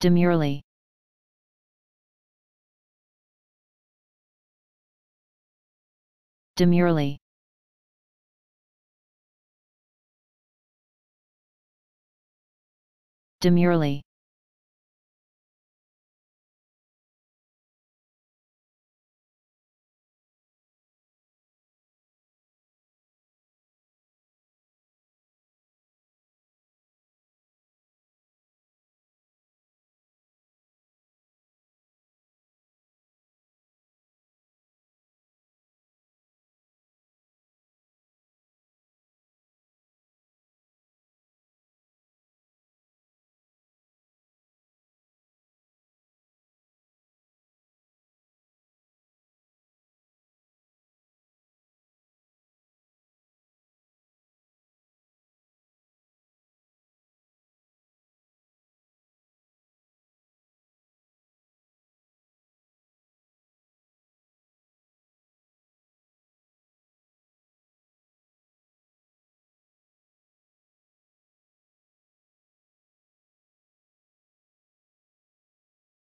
demurely. Demurely. Demurely.